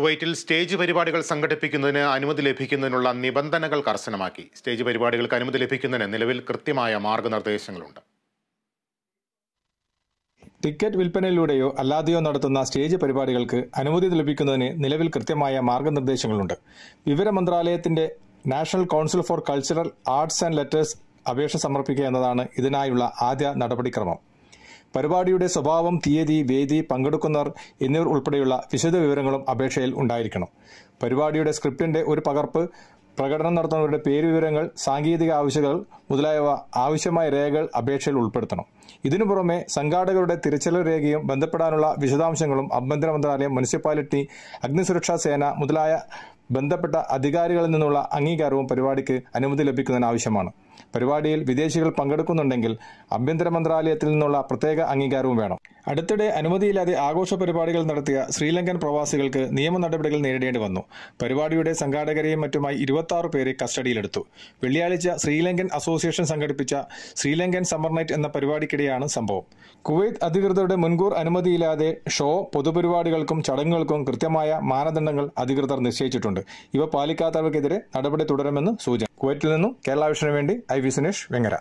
കുവൈറ്റിൽ സ്റ്റേജ് പരിപാടികൾ സംഘടിപ്പിക്കുന്നതിന് അനുമതി ലഭിക്കുന്നതിനുള്ള നിബന്ധനകൾ കർശനമാക്കി. സ്റ്റേജ് പരിപാടികൾക്ക് അനുമതി ലഭിക്കുന്നതിന് നിലവിൽ കൃത്യമായ മാർഗനിർദ്ദേശങ്ങളുണ്ട്. ടിക്കറ്റ് വിൽപ്പനയിലൂടെയോ അല്ലാതെയോ നടത്തുന്ന സ്റ്റേജ് പരിപാടികൾക്ക് അനുമതി ലഭിക്കുന്നതിന് നിലവിൽ കൃത്യമായ മാർഗനിർദ്ദേശങ്ങളുണ്ട്. വിവര മന്ത്രാലയത്തിന്റെ national council for cultural arts and letters അപേക്ഷ സമർപ്പിക്കുക എന്നതാണ് ഇതിനായുള്ള ആദ്യ നടപടിക്രമം. പരിപാടിയുടെ സ്വഭാവം തീയതി വേദി പങ്കെടുക്കുന്നവർ എന്നിവർ ഉൾപ്പെടെയുള്ള വിശദ വിവരങ്ങളും അപേക്ഷയിൽ ഉണ്ടായിരിക്കണം. പരിപാടിയുടെ സ്ക്രിപ്റ്റിന്റെ ഒരു പകർപ്പ് പ്രകടനം നടത്തുന്നവരുടെ പേര് വിവരങ്ങൾ സാങ്കേതിക ആവശ്യങ്ങൾ മുതലായവ ആവശ്യമായ രേഖകൾ അപേക്ഷയിൽ ഉൾപ്പെടുത്തണം. ഇതിനു പുറമെ സംഘാടകരുടെ തിരച്ചിലർ രേഖയും ബന്ധപ്പെടാനുള്ള വിശദാംശങ്ങളും ആഭ്യന്തര മന്ത്രാലയം മുനിസിപ്പാലിറ്റി അഗ്നിസുരക്ഷാ സേന മുതലായ ബന്ധപ്പെട്ട അധികാരികളിൽ നിന്നുള്ള അംഗീകാരവും പരിപാടിക്ക് അനുമതി ലഭിക്കുന്നതിന് ആവശ്യമാണ്. പരിപാടിയിൽ വിദേശികൾ പങ്കെടുക്കുന്നുണ്ടെങ്കിൽ ആഭ്യന്തര മന്ത്രാലയത്തിൽ നിന്നുള്ള പ്രത്യേക അംഗീകാരവും വേണം. അടുത്തിടെ അനുമതിയില്ലാതെ ആഘോഷ പരിപാടികൾ നടത്തിയ ശ്രീലങ്കൻ പ്രവാസികൾക്ക് നിയമ നടപടികൾ നേരിടേണ്ടി വന്നു. പരിപാടിയുടെ സംഘാടകരെയും മറ്റുമായി ഇരുപത്തി പേരെ കസ്റ്റഡിയിലെടുത്തു. വെള്ളിയാഴ്ച ശ്രീലങ്കൻ അസോസിയേഷൻ സംഘടിപ്പിച്ച ശ്രീലങ്കൻ സമ്മർ നൈറ്റ് എന്ന പരിപാടിക്കിടെയാണ് സംഭവം. കുവൈത്ത് അധികൃതരുടെ മുൻകൂർ അനുമതിയില്ലാതെ ഷോ പൊതുപരിപാടികൾക്കും ചടങ്ങുകൾക്കും കൃത്യമായ മാനദണ്ഡങ്ങൾ അധികൃതർ നിശ്ചയിച്ചിട്ടുണ്ട്. ഇവ പാലിക്കാത്തവർക്കെതിരെ നടപടി തുടരുമെന്ന് സൂചന. കുവൈറ്റിൽ നിന്നും കേരള വിഷന് വേണ്ടി ഐ വി സുനേഷ് വെങ്ങര.